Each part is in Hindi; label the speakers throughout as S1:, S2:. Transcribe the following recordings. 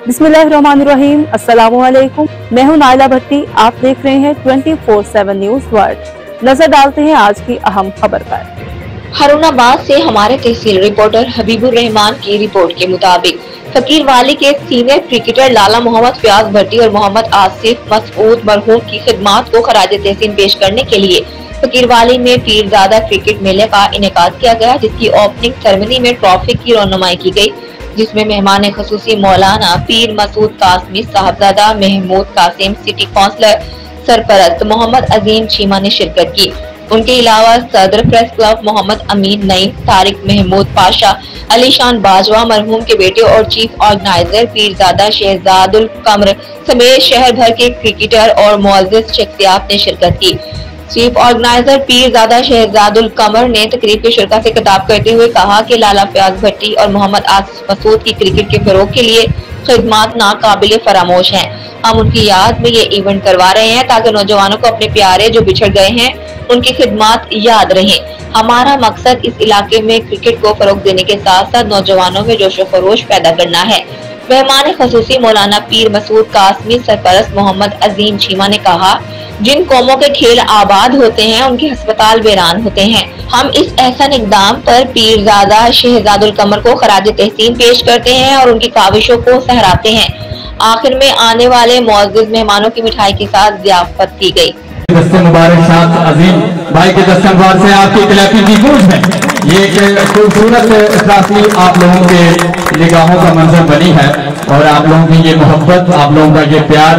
S1: बिस्मिल्लाहिर्रहमानिर्रहीम अस्सलाम वालेकुम मैं हूँ नाइला भट्टी, आप देख रहे हैं 24/7 न्यूज़ वर्ल्ड। नज़र डालते हैं आज की अहम खबर पर।
S2: हरुणाबाद से हमारे तहसील रिपोर्टर हबीबुर रहमान की रिपोर्ट के मुताबिक, फकीर वाली के सीनियर क्रिकेटर लाला मोहम्मद फयाज भट्टी और मोहम्मद आसिफ मसूद मरहूम की खिदमत को खराज तहसीन पेश करने के लिए फकीर वाली में पीरजादा क्रिकेट मेले का इनका किया गया, जिसकी ओपनिंग सेरेमनी में ट्रॉफी की रौनुमाई की गई। जिसमें मेहमान खसूसी मौलाना पीर मसूद कासमी, साहबजादा महमूद कासिम, सिटी काउंसलर सरपरस्त मोहम्मद अजीम चीमा ने शिरकत की। उनके अलावा सदर प्रेस क्लब मोहम्मद अमीन नईम, तारिक महमूद पाशा, अलीशान बाजवा मरहूम के बेटे और चीफ ऑर्गेनाइजर पीरजादा शहजादुल कमर समेत शहर भर के क्रिकेटर और मोजिज शख्सियात ने शिरकत की। चीफ ऑर्गेनाइजर पीरजादा शहजादुल कमर ने तकरीब के शुरा से खिताब करते हुए कहा कि लाला फयाज भट्टी और मोहम्मद आसिफ मसूद की क्रिकेट के फरोग के लिए खिदमत नाकाबिल फरामोश हैं। हम उनकी याद में ये इवेंट करवा रहे हैं ताकि नौजवानों को अपने प्यारे जो बिछड़ गए हैं, उनकी खिदमत याद रहे। हमारा मकसद इस इलाके में क्रिकेट को फरोग देने के साथ साथ नौजवानों में जोश फरोश पैदा करना है। मेहमान खसूसी मौलाना पीर मसूद कासमी सरपरस्त मोहम्मद अजीम छीमा ने कहा जिन कौमों के खेल आबाद होते हैं, उनके अस्पताल वीरान होते हैं। हम इस ऐसा इकदाम पर पीरजादा शहजादुल कमर को खराज तहसीन पेश करते हैं और उनकी काविशों को सहराते हैं। आखिर में आने वाले मुआजिज मेहमानों की मिठाई के साथ जियाफत की
S3: दस्ते मुबारक अजीम भाई के से आपकी की गूंज है ये खूबसूरत आप लोगों के निगाहों का मंजर बनी है। और आप लोगों की ये मोहब्बत, आप लोगों का ये प्यार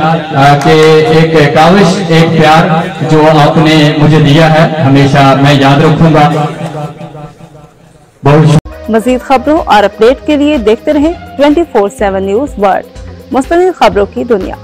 S3: के एक काविश एक प्यार जो आपने मुझे दिया है, हमेशा मैं याद रखूँगा।
S1: बहुत मजीद खबरों और अपडेट के लिए देखते रहें 24/7 न्यूज़ वर्ल्ड। मुस्तिल खबरों की दुनिया।